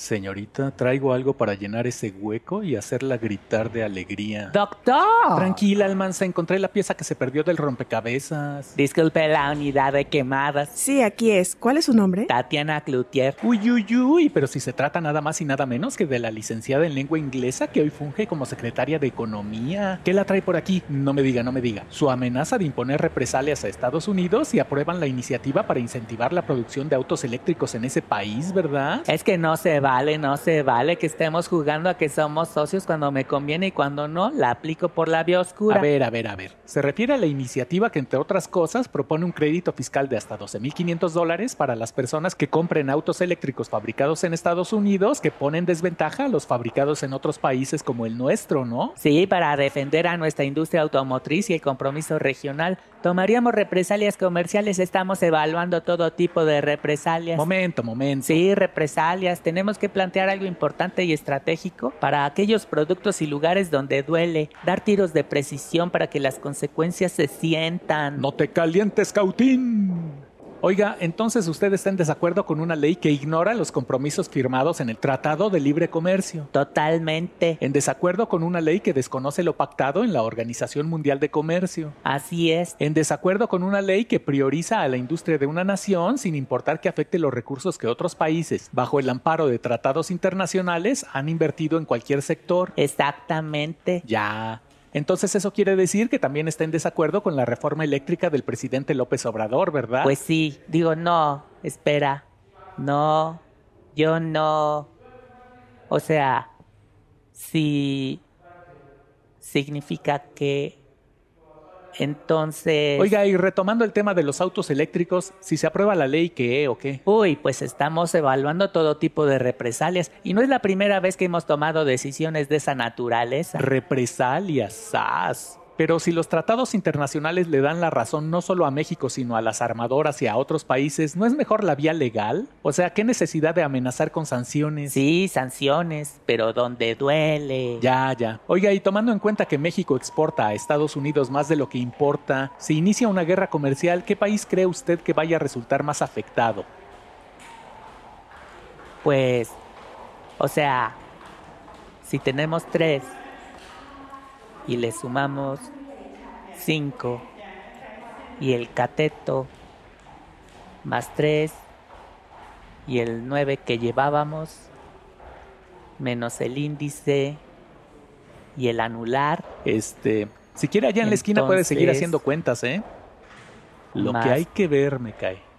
Señorita, traigo algo para llenar ese hueco y hacerla gritar de alegría. ¡Doctor! Tranquila, Almanza, encontré la pieza que se perdió del rompecabezas. Disculpe la unidad de quemadas. Sí, aquí es. ¿Cuál es su nombre? Tatiana Cloutier. Uy, uy, uy, pero si se trata nada más y nada menos que de la licenciada en lengua inglesa que hoy funge como secretaria de Economía. ¿Qué la trae por aquí? No me diga, no me diga. Su amenaza de imponer represalias a Estados Unidos y aprueban la iniciativa para incentivar la producción de autos eléctricos en ese país, ¿verdad? Es que no se vale, no se vale que estemos jugando a que somos socios cuando me conviene y cuando no, la aplico por la vía oscura. A ver, a ver, a ver. Se refiere a la iniciativa que, entre otras cosas, propone un crédito fiscal de hasta 12.500 dólares para las personas que compren autos eléctricos fabricados en Estados Unidos que ponen desventaja a los fabricados en otros países como el nuestro, ¿no? Sí, para defender a nuestra industria automotriz y el compromiso regional, tomaríamos represalias comerciales. Estamos evaluando todo tipo de represalias. Momento, momento. Sí, represalias. Tenemos que plantear algo importante y estratégico para aquellos productos y lugares donde duele, dar tiros de precisión para que las consecuencias se sientan. No te calientes, Cautín. Oiga, entonces usted está en desacuerdo con una ley que ignora los compromisos firmados en el Tratado de Libre Comercio. Totalmente. En desacuerdo con una ley que desconoce lo pactado en la Organización Mundial de Comercio. Así es. En desacuerdo con una ley que prioriza a la industria de una nación sin importar que afecte los recursos que otros países, bajo el amparo de tratados internacionales, han invertido en cualquier sector. Exactamente. Ya. Entonces eso quiere decir que también está en desacuerdo con la reforma eléctrica del presidente López Obrador, ¿verdad? Pues sí, digo no, espera, no, yo no. O sea, si significa que entonces... Oiga, y retomando el tema de los autos eléctricos, si se aprueba la ley, ¿qué o qué? Uy, pues estamos evaluando todo tipo de represalias y no es la primera vez que hemos tomado decisiones de esa naturaleza. Represalias, ¡sas! Pero si los tratados internacionales le dan la razón no solo a México, sino a las armadoras y a otros países, ¿no es mejor la vía legal? O sea, ¿qué necesidad de amenazar con sanciones? Sí, sanciones, pero donde duele. Ya, ya. Oiga, y tomando en cuenta que México exporta a Estados Unidos más de lo que importa, si inicia una guerra comercial, ¿qué país cree usted que vaya a resultar más afectado? Pues, o sea, si tenemos tres y le sumamos 5 y el cateto más 3 y el 9 que llevábamos menos el índice y el anular. Este, si quiere allá en la esquina puede seguir haciendo cuentas, ¿eh? Lo que hay que ver me cae.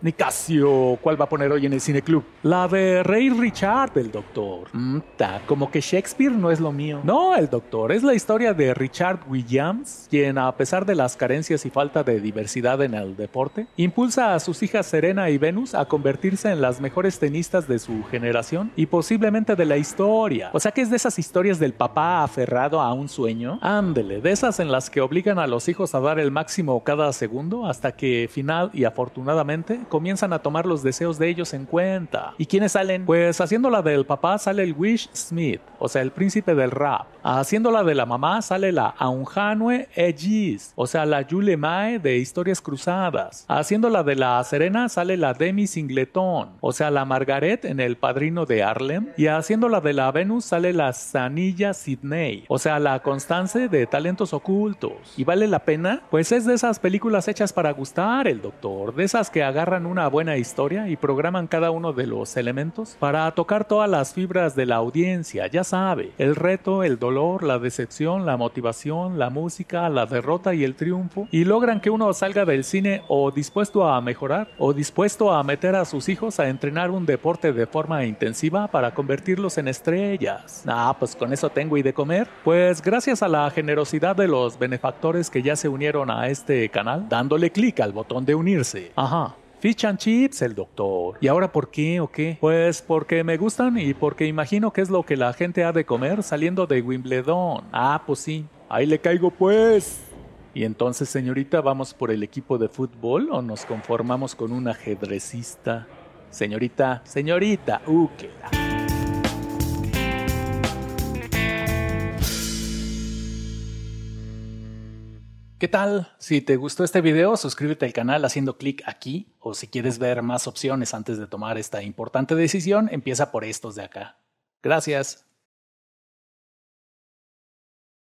Nicasio, ¿cuál va a poner hoy en el cineclub? La de Rey Richard, el doctor. Mm, ta, como que Shakespeare no es lo mío. No, el doctor, es la historia de Richard Williams, quien a pesar de las carencias y falta de diversidad en el deporte, impulsa a sus hijas Serena y Venus a convertirse en las mejores tenistas de su generación y posiblemente de la historia. O sea que es de esas historias del papá aferrado a un sueño. Ándele, de esas en las que obligan a los hijos a dar el máximo cada segundo hasta que final y afortunadamente comienzan a tomar los deseos de ellos en cuenta. ¿Y quiénes salen? Pues haciendo la del papá sale el Wish Smith, o sea, el príncipe del rap. Haciendo la de la mamá sale la Aunjanue Egis, o sea, la Yule Mae de Historias Cruzadas. Haciendo la de la Serena sale la Demi Singleton, o sea, la Margaret en El Padrino de Harlem. Y haciendo la de la Venus sale la Sanilla Sidney, o sea, la Constance de Talentos Ocultos. ¿Y vale la pena? Pues es de esas películas hechas para gustar, el doctor, de esas que agarran una buena historia y programan cada uno de los elementos para tocar todas las fibras de la audiencia, ya sabe, el reto, el dolor, la decepción, la motivación, la música, la derrota y el triunfo, y logran que uno salga del cine o dispuesto a mejorar o dispuesto a meter a sus hijos a entrenar un deporte de forma intensiva para convertirlos en estrellas. Ah, pues con eso tengo y de comer. Pues gracias a la generosidad de los benefactores que ya se unieron a este canal, dándole clic al botón de unirse. Ajá. Fish and chips, el doctor. ¿Y ahora por qué o qué? Pues porque me gustan y porque imagino que es lo que la gente ha de comer saliendo de Wimbledon. Ah, pues sí. Ahí le caigo pues. Y entonces, señorita, ¿vamos por el equipo de fútbol o nos conformamos con un ajedrecista? Señorita, señorita, uh, ¿Qué tal? Si te gustó este video, suscríbete al canal haciendo clic aquí o si quieres ver más opciones antes de tomar esta importante decisión, empieza por estos de acá. Gracias.